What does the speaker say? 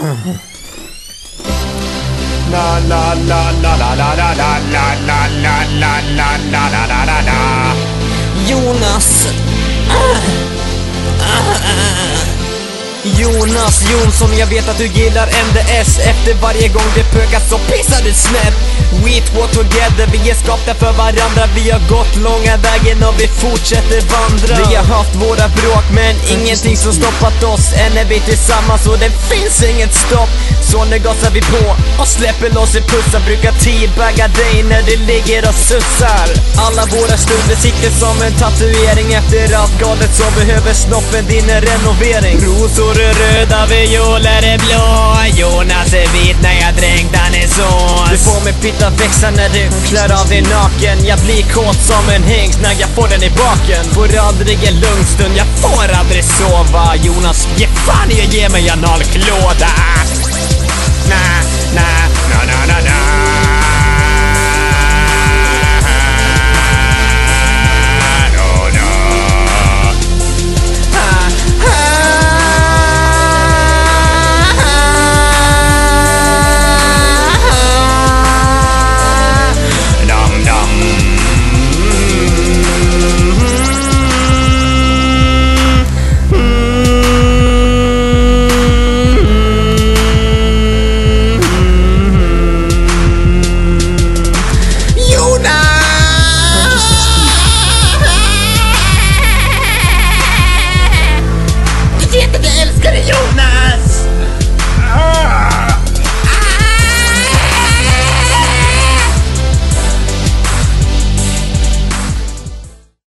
La la la la la la la la la la la la la la la la la la Jonas. Jonas Jonsson, jag vet att du gillar MDS Efter varje gång det pökas så pissar du snett. We två together, vi är skapta för varandra. Vi har gått långa vägen och vi fortsätter vandra. Vi har haft våra bråk men ingenting som stoppat oss. Än är vi tillsammans och det finns inget stopp. Så nu gasar vi på och släpper loss i pussar Brukar teabagga dig när du ligger och sussar. Alla våra stunder sitter som en tatuering. Efter allt galet så behöver snoppen din renovering. Rosor är röda, violer är blå? Jonas är vit när jag dränkt han i sås. Du får mig pitta växa när du klär av dig naken. Jag blir kåt som en hingst när jag får den i baken. Får aldrig en lugn stund, jag får aldrig sova. Jonas, ge fan i att ge mig analklåda.